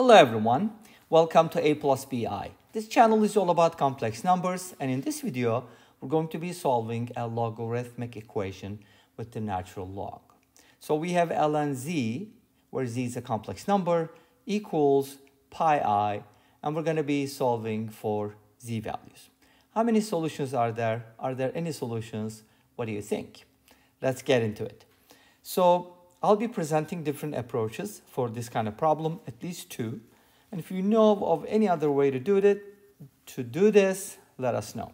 Hello everyone, welcome to A plus BI. This channel is all about complex numbers and in this video we're going to be solving a logarithmic equation with the natural log. So we have ln z, where z is a complex number, equals pi i, and we're going to be solving for z values. How many solutions are there? Are there any solutions? What do you think? Let's get into it. So I'll be presenting different approaches for this kind of problem, at least two. And if you know of any other way to do it, to do this, let us know.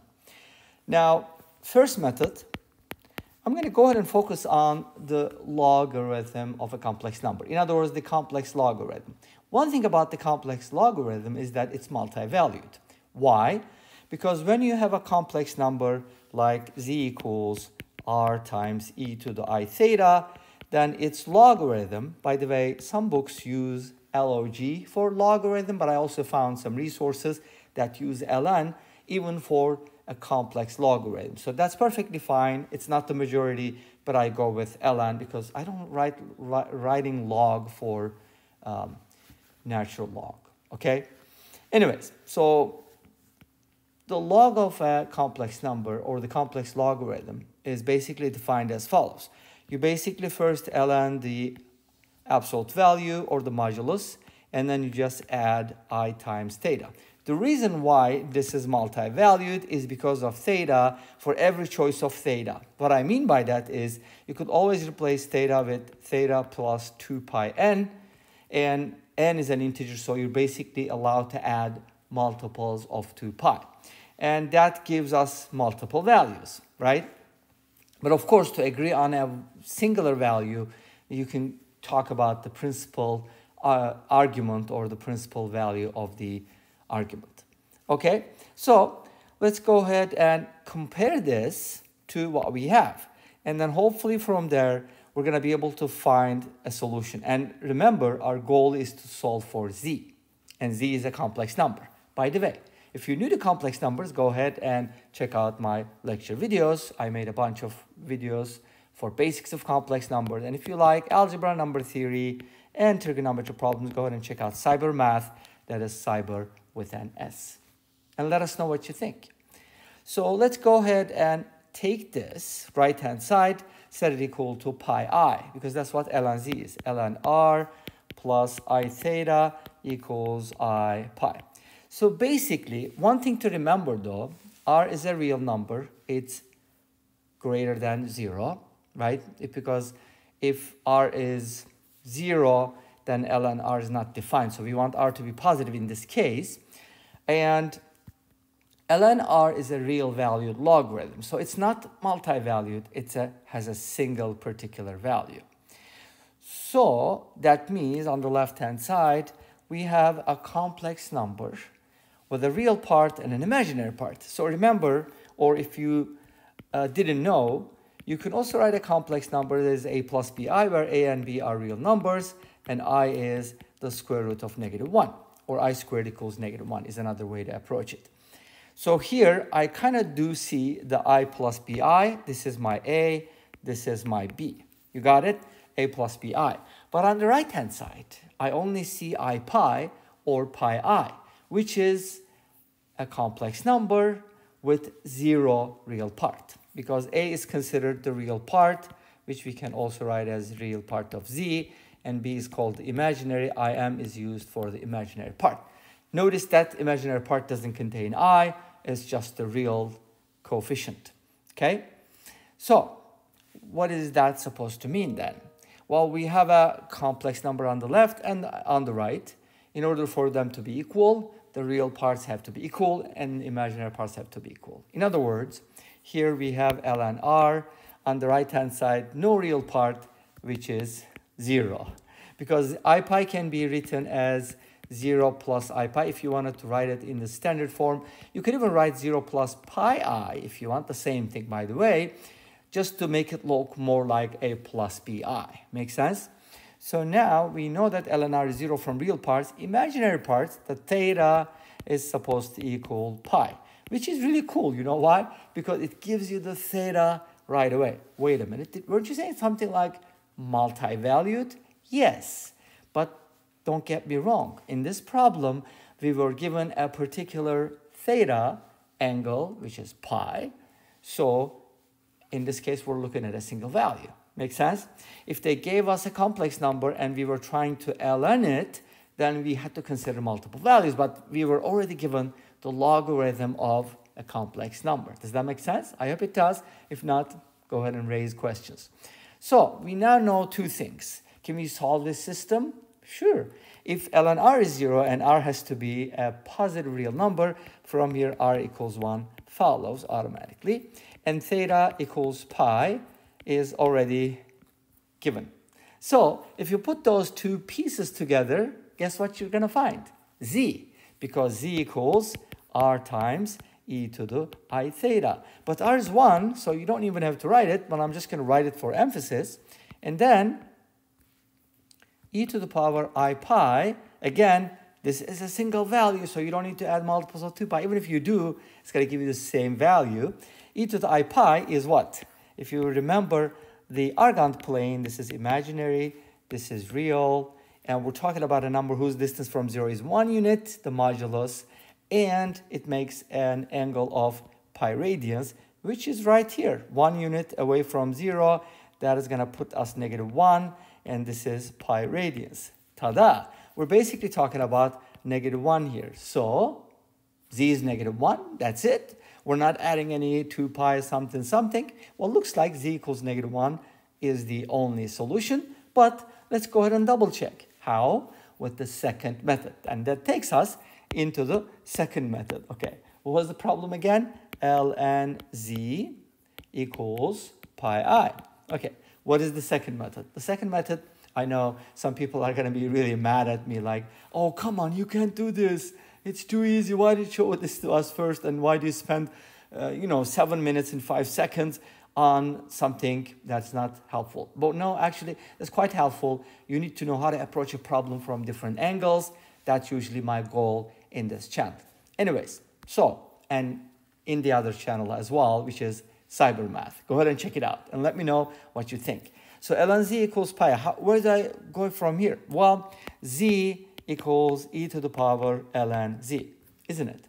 Now, first method, I'm going to go ahead and focus on the logarithm of a complex number. In other words, the complex logarithm. One thing about the complex logarithm is that it's multi-valued. Why? Because when you have a complex number like z equals r times e to the i theta, then its logarithm, by the way, some books use log for logarithm, but I also found some resources that use ln even for a complex logarithm. So that's perfectly fine. It's not the majority, but I go with ln because I don't write writing log for um, natural log, okay? Anyways, so the log of a complex number or the complex logarithm is basically defined as follows. You basically first ln the absolute value or the modulus, and then you just add i times theta. The reason why this is multi-valued is because of theta for every choice of theta. What I mean by that is you could always replace theta with theta plus 2 pi n, and n is an integer, so you're basically allowed to add multiples of 2 pi. And that gives us multiple values, right? But of course, to agree on a singular value, you can talk about the principal uh, argument or the principal value of the argument. Okay, so let's go ahead and compare this to what we have. And then hopefully from there, we're going to be able to find a solution. And remember, our goal is to solve for z. And z is a complex number. By the way, if you're new to complex numbers, go ahead and check out my lecture videos. I made a bunch of videos for basics of complex numbers. And if you like algebra, number theory, and trigonometry problems, go ahead and check out SyberMath. That is cyber with an S. And let us know what you think. So let's go ahead and take this right-hand side, set it equal to pi i, because that's what ln z is. ln r plus i theta equals i pi. So basically, one thing to remember though, r is a real number. It's greater than 0, right? It, because if r is 0, then ln r is not defined. So we want r to be positive in this case. And ln r is a real valued logarithm. So it's not multi-valued. It has a single particular value. So that means on the left-hand side, we have a complex number with a real part and an imaginary part. So remember, or if you uh, didn't know, you can also write a complex number that is a plus bi, where a and b are real numbers, and i is the square root of negative 1, or i squared equals negative 1 is another way to approach it. So here, I kind of do see the i plus bi. This is my a, this is my b. You got it? a plus bi. But on the right-hand side, I only see i pi or pi i, which is a complex number with zero real part because a is considered the real part which we can also write as real part of z and b is called the imaginary im is used for the imaginary part. Notice that imaginary part doesn't contain i it's just the real coefficient okay? So what is that supposed to mean then? Well we have a complex number on the left and on the right. In order for them to be equal the real parts have to be equal and imaginary parts have to be equal. In other words, here we have ln r. On the right-hand side, no real part, which is 0. Because i pi can be written as 0 plus i pi if you wanted to write it in the standard form. You could even write 0 plus pi i if you want the same thing, by the way, just to make it look more like a plus bi. Make sense? So now we know that ln is 0 from real parts. Imaginary parts, the theta is supposed to equal pi, which is really cool. You know why? Because it gives you the theta right away. Wait a minute, weren't you saying something like multi-valued? Yes, but don't get me wrong. In this problem, we were given a particular theta angle, which is pi. So in this case, we're looking at a single value. Make sense? If they gave us a complex number and we were trying to ln it, then we had to consider multiple values, but we were already given the logarithm of a complex number. Does that make sense? I hope it does. If not, go ahead and raise questions. So we now know two things. Can we solve this system? Sure. If ln r is 0 and r has to be a positive real number, from here r equals 1 follows automatically. And theta equals pi is already given. So if you put those two pieces together, guess what you're going to find? z, because z equals r times e to the i theta. But r is 1, so you don't even have to write it, but I'm just going to write it for emphasis. And then e to the power i pi, again, this is a single value, so you don't need to add multiples of 2 pi. Even if you do, it's going to give you the same value. e to the i pi is what? If you remember the Argand plane, this is imaginary, this is real, and we're talking about a number whose distance from 0 is 1 unit, the modulus, and it makes an angle of pi radians, which is right here, one unit away from zero. That is going to put us negative one, and this is pi radians. Ta-da! We're basically talking about negative one here. So z is negative one, that's it. We're not adding any 2 pi something something. Well, looks like z equals negative 1 is the only solution, but let's go ahead and double check. How? With the second method. And that takes us into the second method. Okay, what was the problem again? ln z equals pi i. Okay, what is the second method? The second method, I know some people are going to be really mad at me like, oh, come on, you can't do this. It's too easy. Why did you show this to us first? And why do you spend, uh, you know, seven minutes and five seconds on something that's not helpful? But no, actually, it's quite helpful. You need to know how to approach a problem from different angles. That's usually my goal in this channel. Anyways, so, and in the other channel as well, which is SyberMath. Go ahead and check it out and let me know what you think. So ln z equals pi. How, where do I go from here? Well, z equals e to the power ln z, isn't it?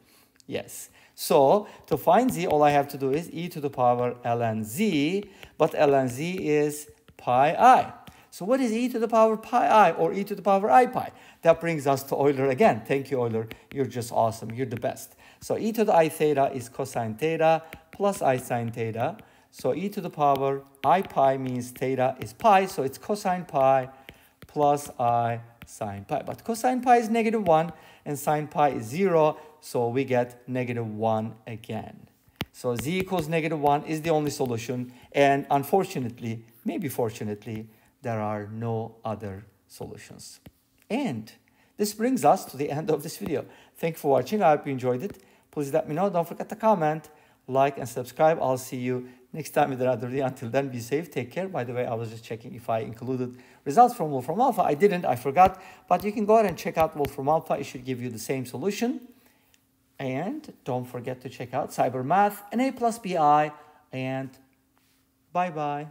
Yes. So to find z, all I have to do is e to the power ln z, but ln z is pi i. So what is e to the power pi i or e to the power i pi? That brings us to Euler again. Thank you, Euler. You're just awesome. You're the best. So e to the i theta is cosine theta plus i sine theta. So e to the power i pi means theta is pi, so it's cosine pi plus i sine pi. But cosine pi is negative 1 and sine pi is 0, so we get negative 1 again. So z equals negative 1 is the only solution, and unfortunately, maybe fortunately, there are no other solutions. And this brings us to the end of this video. Thank you for watching. I hope you enjoyed it. Please let me know. Don't forget to comment, like, and subscribe. I'll see you next time with another video. Until then, be safe. Take care. By the way, I was just checking if I included results from Wolfram Alpha. I didn't. I forgot. But you can go ahead and check out Wolfram Alpha. It should give you the same solution. And don't forget to check out SyberMath and A plus BI. And bye-bye.